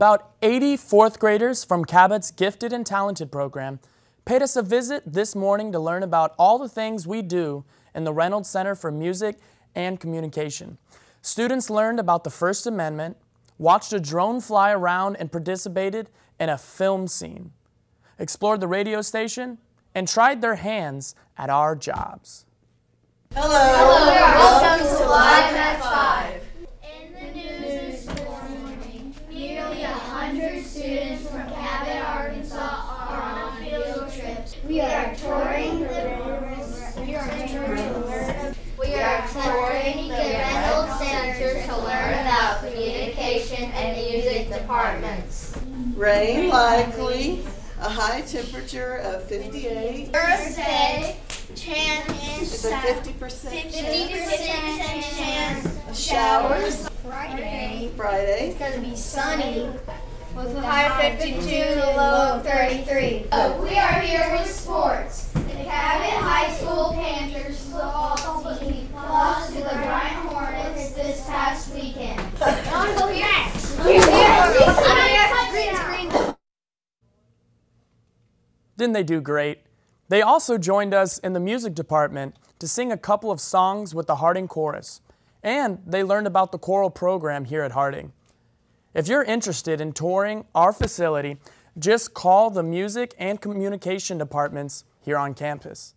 About 80 fourth graders from Cabot's Gifted and Talented program paid us a visit this morning to learn about all the things we do in the Reynolds Center for Music and Communication. Students learned about the First Amendment, watched a drone fly around and participated in a film scene, explored the radio station, and tried their hands at our jobs. Hello. Hello. 100 students from Cabot, Arkansas are on field trips. We are touring the we are touring we are touring the Reynolds Center to learn about communication and music departments. Rain likely, a high temperature of 58. Thursday, chance It's a 50% 50% chance. chance showers. Friday. Friday. It's going to be sunny with a high of 52 and a low of 33. Oh, we are here with sports. The Cabot High School Panthers football team lost to the Bryant Hornets this past weekend. On go yes. Didn't they do great? They also joined us in the music department to sing a couple of songs with the Harding Chorus, and they learned about the choral program here at Harding. If you're interested in touring our facility, just call the music and communication departments here on campus.